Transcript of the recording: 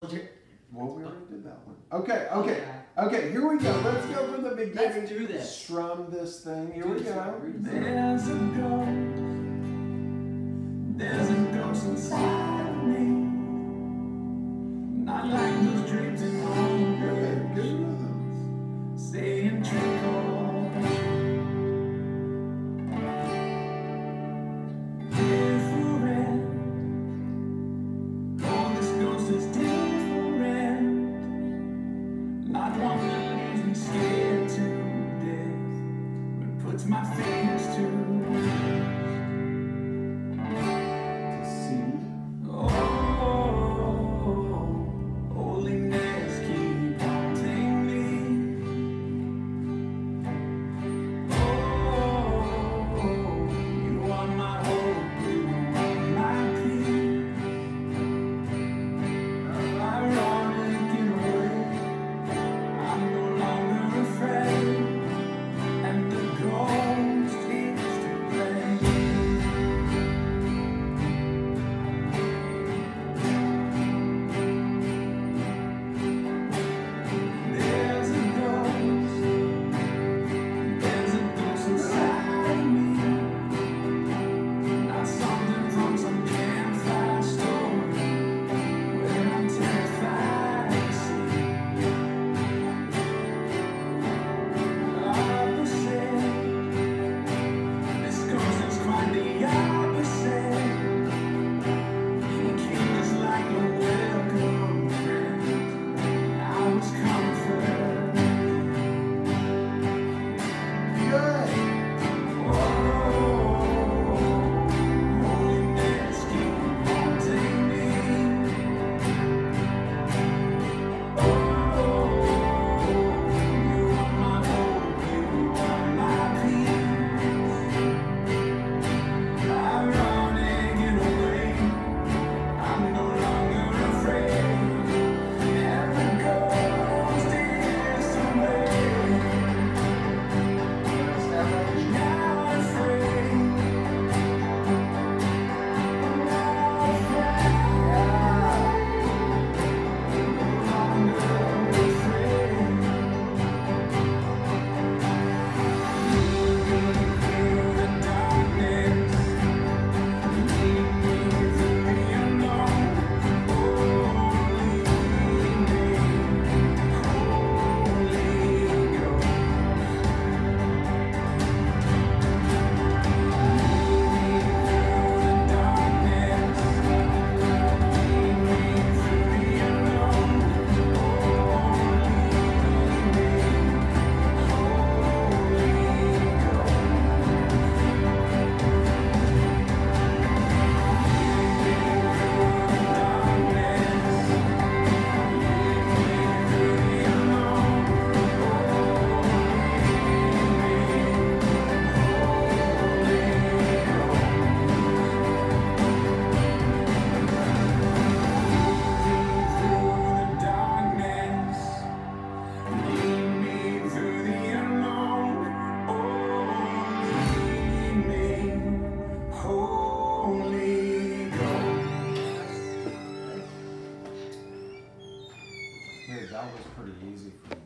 Well, we already did that one. Okay, okay, oh, okay. Here we go. Let's go from the beginning. Let's do this. Strum this thing. Here Do we go. There's a ghost. There's a ghost inside my come. was pretty easy for